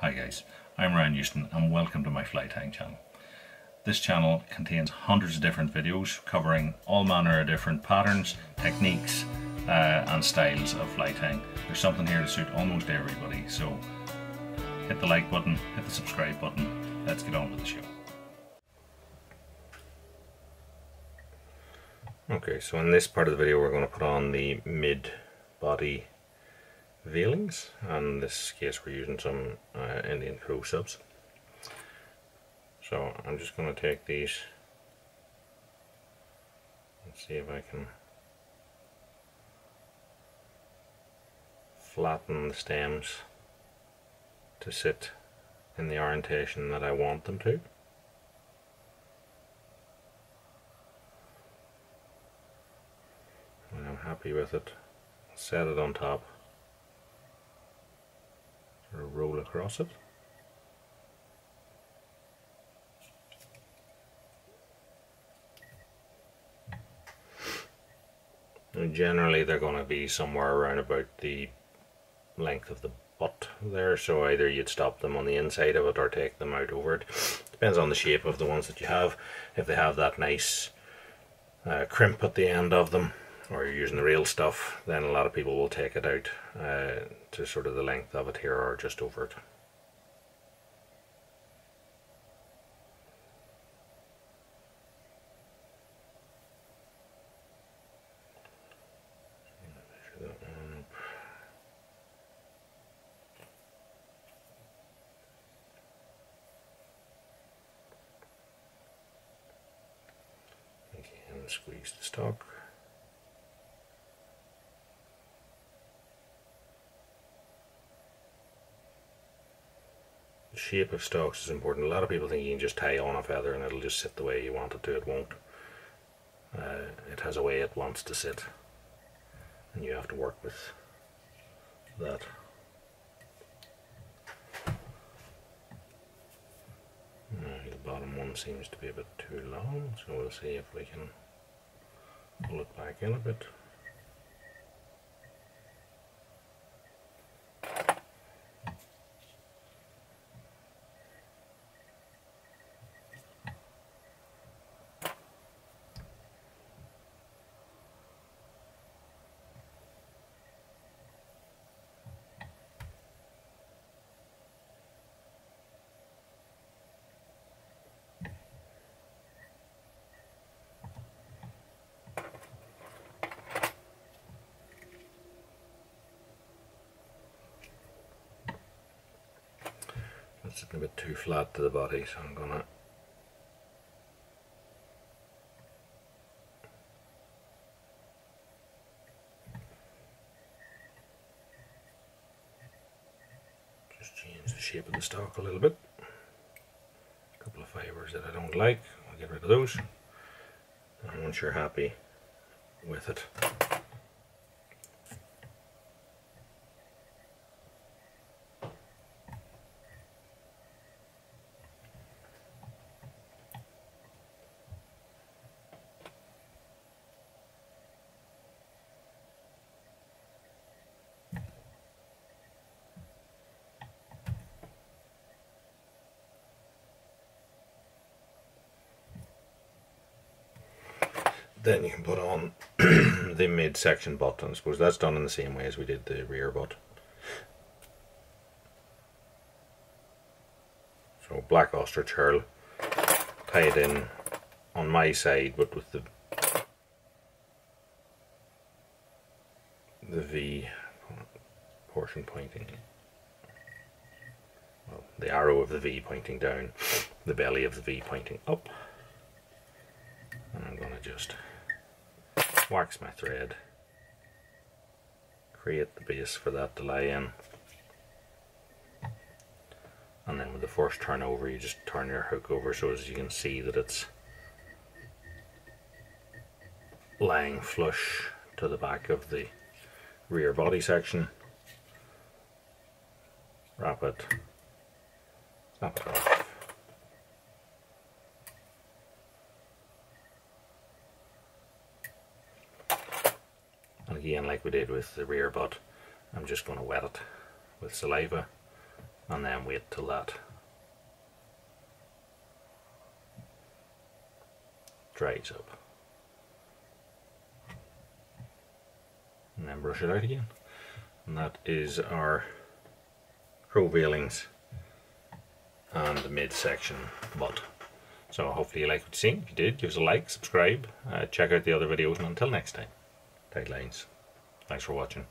Hi guys, I'm Ryan Houston and welcome to my fly tying channel. This channel contains hundreds of different videos covering all manner of different patterns, techniques uh, and styles of fly tying. There's something here to suit almost everybody, so hit the like button, hit the subscribe button, let's get on with the show. Okay, so in this part of the video we're going to put on the mid-body veilings and in this case we're using some uh, Indian Crow subs. So I'm just going to take these and see if I can flatten the stems to sit in the orientation that I want them to. When I'm happy with it, set it on top roll across it. And generally they're going to be somewhere around about the length of the butt there so either you'd stop them on the inside of it or take them out over it depends on the shape of the ones that you have if they have that nice uh, crimp at the end of them or you're using the real stuff, then a lot of people will take it out uh, to sort of the length of it here or just over it. Squeeze the stock. Shape of stalks is important. A lot of people think you can just tie on a feather and it'll just sit the way you want it to. It won't. Uh, it has a way it wants to sit. And you have to work with that. the bottom one seems to be a bit too long, so we'll see if we can pull it back in a bit. It's a bit too flat to the body, so I'm gonna just change the shape of the stalk a little bit. A couple of fibres that I don't like, I'll get rid of those. And once you're happy with it, then you can put on the midsection button. I suppose that's done in the same way as we did the rear butt. So black ostrich herl, tied in on my side but with the the V portion pointing well, the arrow of the V pointing down, the belly of the V pointing up and I'm going to just wax my thread, create the base for that to lie in, and then with the first turn over you just turn your hook over so as you can see that it's lying flush to the back of the rear body section. Wrap it, it off. Again like we did with the rear butt I'm just going to wet it with saliva and then wait till that dries up. And then brush it out again. And that is our crow veilings and the midsection butt. So hopefully you like what you've seen. If you did, give us a like, subscribe, uh, check out the other videos, and until next time, tight lines. Thanks for watching.